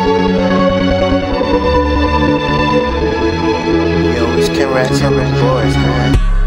Yo, it's Kim Rats, Kim Rats, boys, man.